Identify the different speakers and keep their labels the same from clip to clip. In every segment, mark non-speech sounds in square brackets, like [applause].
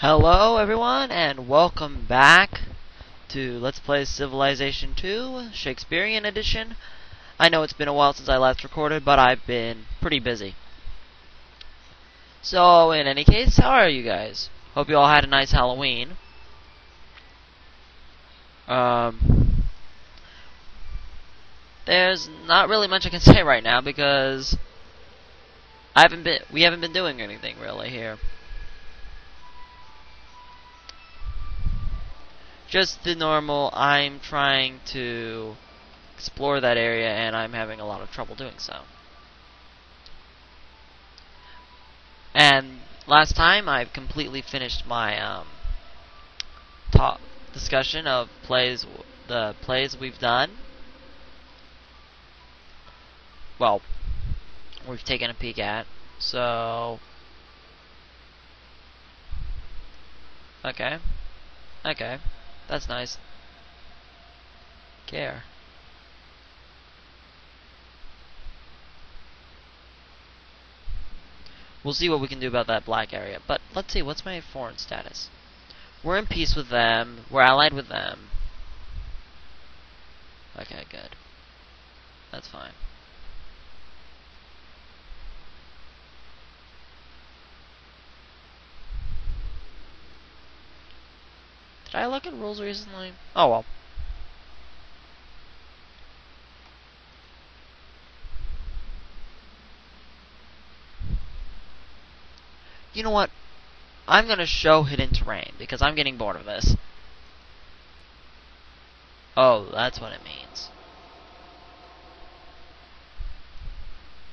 Speaker 1: Hello everyone and welcome back to Let's Play Civilization 2 Shakespearean Edition. I know it's been a while since I last recorded, but I've been pretty busy. So, in any case, how are you guys? Hope you all had a nice Halloween. Um, there's not really much I can [laughs] say right now because I haven't been we haven't been doing anything really here. Just the normal, I'm trying to explore that area and I'm having a lot of trouble doing so. And last time I've completely finished my um, talk discussion of plays, the plays we've done. Well, we've taken a peek at. So, okay, okay. That's nice. Care. We'll see what we can do about that black area. But let's see, what's my foreign status? We're in peace with them. We're allied with them. Okay, good. That's fine. Did I look at rules recently? Oh well. You know what? I'm gonna show hidden terrain because I'm getting bored of this. Oh, that's what it means.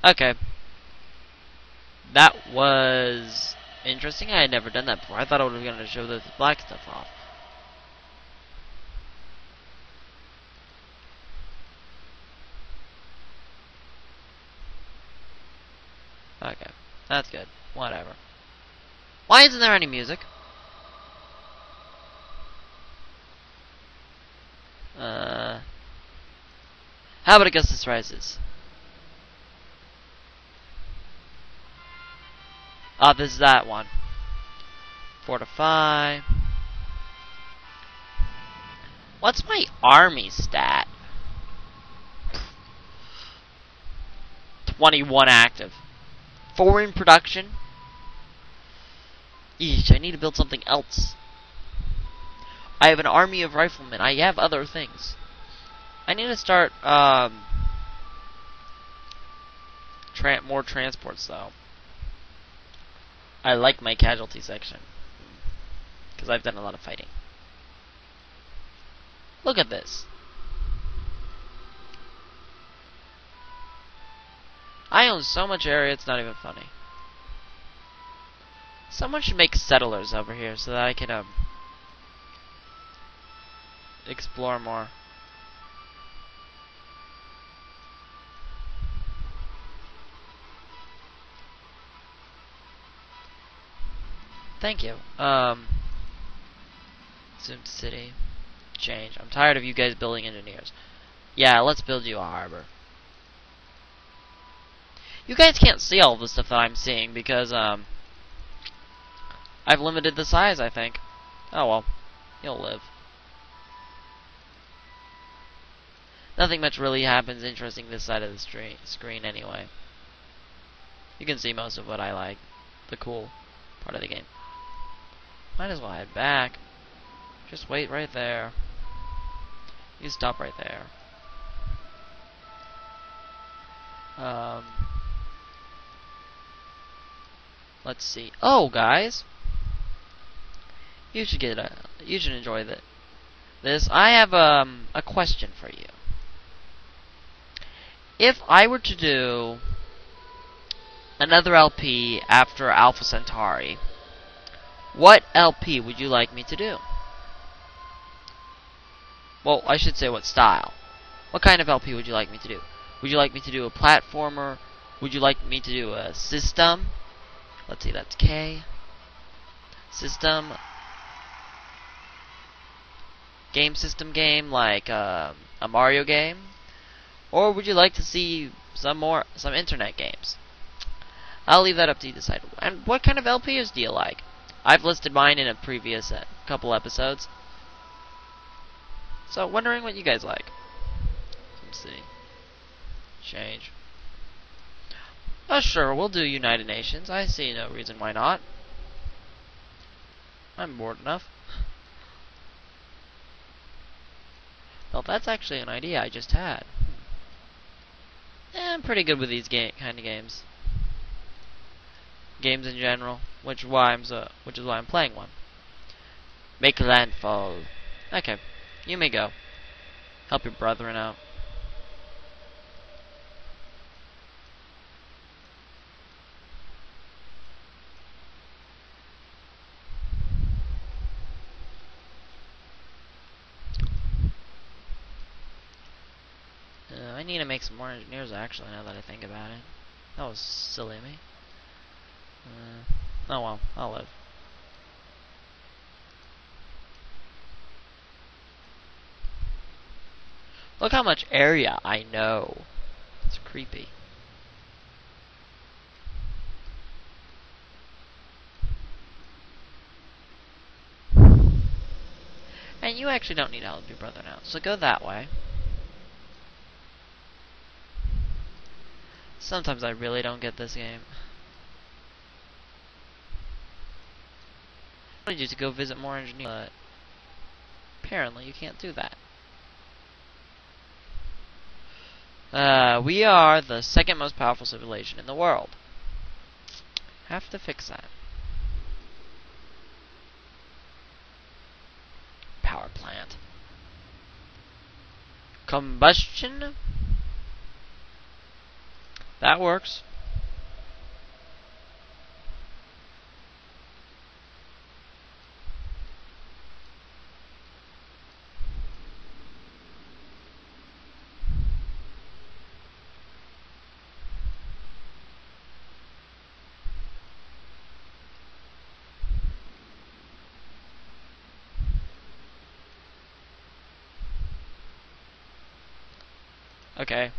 Speaker 1: Okay. That was interesting. I had never done that before. I thought I would was going to show the black stuff off. Okay, that's good. Whatever. Why isn't there any music? Uh, how about Augustus Rises? Ah, oh, this is that one. Fortify. What's my army stat? 21 active. Foreign production. Eesh, I need to build something else. I have an army of riflemen. I have other things. I need to start, um... Tra more transports, though. I like my casualty section. Because I've done a lot of fighting. Look at this. I own so much area, it's not even funny. Someone should make settlers over here so that I can, um, explore more. Thank you. Um, Zoom City. Change. I'm tired of you guys building engineers. Yeah, let's build you a harbor. You guys can't see all the stuff that I'm seeing because, um, I've limited the size, I think. Oh well, you'll live. Nothing much really happens interesting this side of the screen anyway. You can see most of what I like. The cool part of the game. Might as well head back. Just wait right there. You stop right there. Um... Let's see. Oh, guys, you should get a. You should enjoy that. This. I have um a question for you. If I were to do another LP after Alpha Centauri, what LP would you like me to do? Well, I should say what style. What kind of LP would you like me to do? Would you like me to do a platformer? Would you like me to do a system? Let's see, that's K. System. Game system game like uh, a Mario game? Or would you like to see some more, some internet games? I'll leave that up to you to decide. And what kind of LPs do you like? I've listed mine in a previous uh, couple episodes. So, wondering what you guys like. Let's see. Change. Oh, sure, we'll do United Nations. I see no reason why not. I'm bored enough. Well, that's actually an idea I just had. Eh, I'm pretty good with these game kind of games. Games in general, which why I'm so, which is why I'm playing one. Make a landfall. Okay, you may go. Help your brethren out. Uh, I need to make some more engineers actually now that I think about it. That was silly of me. Uh, oh well, I'll live. Look how much area I know. It's creepy. And you actually don't need help your brother now, so go that way. Sometimes I really don't get this game. I wanted you to go visit more engineers, but apparently you can't do that. Uh, we are the second most powerful civilization in the world. Have to fix that. Power plant. Combustion? That works. Okay.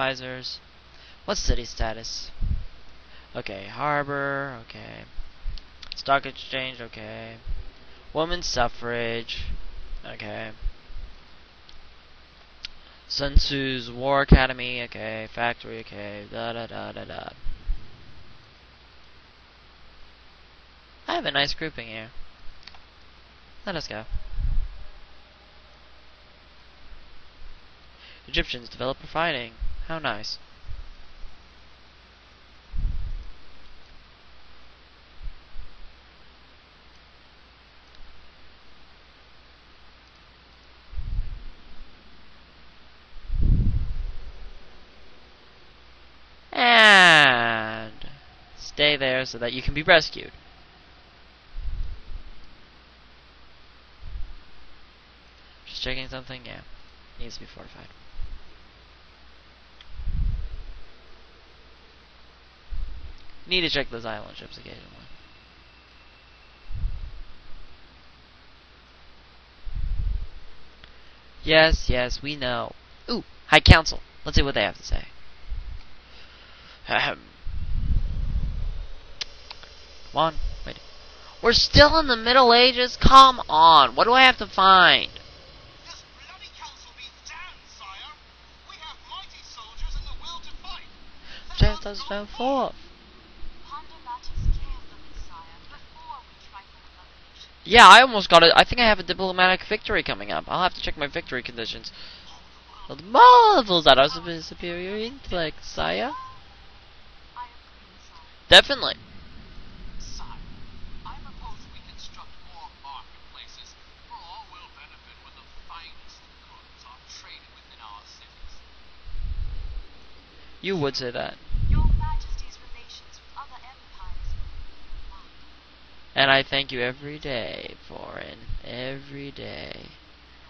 Speaker 1: Visors. What's city status? Okay, harbor, okay. Stock exchange, okay. Women's suffrage, okay. Sun Tzu's War Academy, okay. Factory, okay. Da da da da da. I have a nice grouping here. Let us go. Egyptians develop refining. How nice. And stay there so that you can be rescued. Just checking something? Yeah. Needs to be fortified. Need to check those island ships occasionally. Yes, yes, we know. Ooh, High Council. Let's see what they have to say. Ahem. Come on, wait. We're still in the Middle Ages? Come on, what do I have to find?
Speaker 2: Bloody council be damned, sire! We have mighty soldiers and the will to fight! Let
Speaker 1: Just
Speaker 2: us
Speaker 1: as
Speaker 2: go
Speaker 1: no forth.
Speaker 3: Ponder matters carefully, sire, before we trifle with other nations.
Speaker 1: Yeah, I almost got it. I think I have a diplomatic victory coming up. I'll have to check my victory conditions. The marvels that are sup- superior intellect, sire.
Speaker 3: I agree, sire.
Speaker 1: Definitely.
Speaker 2: You would say we construct more marketplaces, for all will benefit when the finest goods are traded within our cities.
Speaker 1: You would say that.
Speaker 3: Your Majesty's relations with other empires are remarkable.
Speaker 1: And I thank you every day, for foreign. Every day.
Speaker 2: You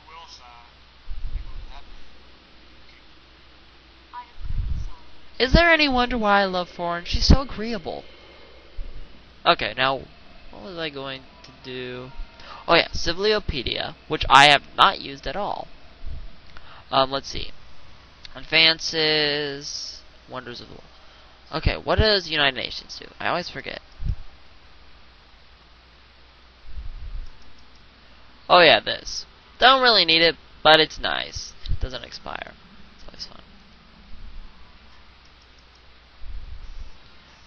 Speaker 2: will, sire. You will never
Speaker 3: I agree, sire.
Speaker 1: Is there any wonder why I love foreign? She's so agreeable. Okay, now, what was I going to do? Oh yeah, Civiliopedia, which I have not used at all. Um, let's see. Advances, wonders of the world. Okay, what does United Nations do? I always forget. Oh yeah, this. Don't really need it, but it's nice. It doesn't expire. It's always fun.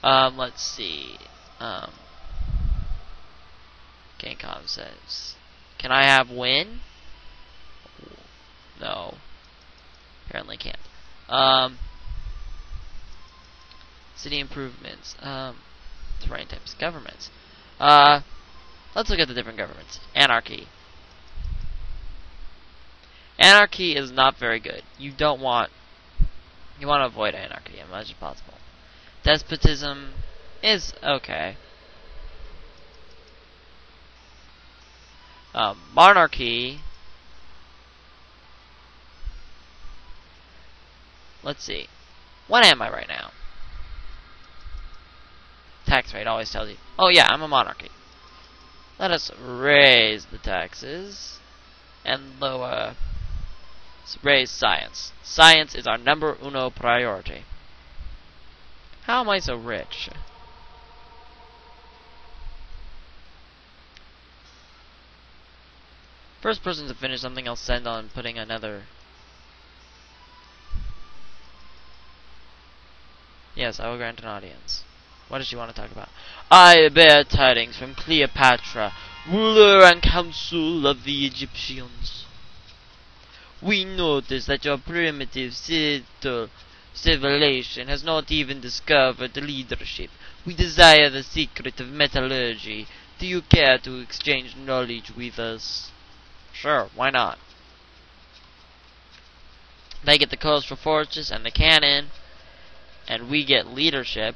Speaker 1: Um, let's see. Um, Gamecom says, "Can I have win?" No. Apparently can't. Um, city improvements. Um, terrain types. Governments. Uh, let's look at the different governments. Anarchy. Anarchy is not very good. You don't want. You want to avoid anarchy as much as possible. Despotism is okay. Um, monarchy. Let's see. What am I right now? Tax rate always tells you. Oh yeah, I'm a monarchy. Let us raise the taxes and lower. Raise science. Science is our number uno priority. How am I so rich? First person to finish something, I'll send on putting another. Yes, I will grant an audience. What does she want to talk about? I bear tidings from Cleopatra, ruler and council of the Egyptians. We notice that your primitive civil civilization has not even discovered leadership. We desire the secret of metallurgy. Do you care to exchange knowledge with us? Sure, why not? They get the coastal fortress and the cannon, and we get leadership,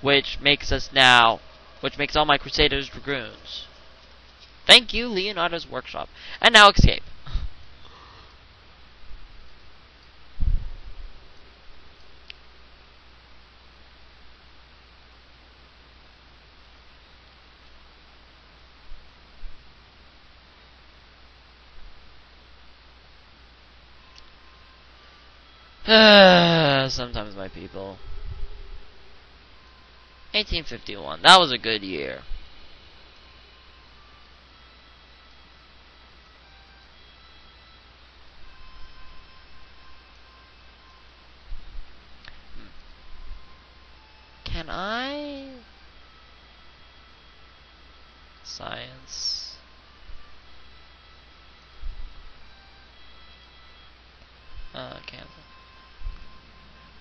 Speaker 1: which makes us now, which makes all my crusaders dragoons. Thank you, Leonardo's workshop. And now escape. Uh, sometimes my people. 1851. That was a good year. Hmm. Can I? Science. Uh, cancel.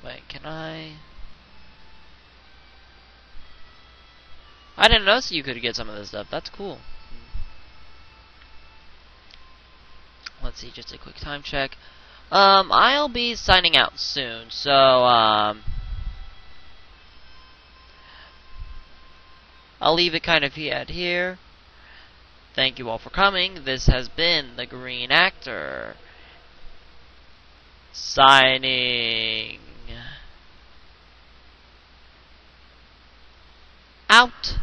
Speaker 1: Wait, can I? I didn't know you could get some of this stuff. That's cool. Let's see, just a quick time check. Um, I'll be signing out soon, so, um... I'll leave it kind of at here. Thank you all for coming. This has been the Green Actor. Signing... out.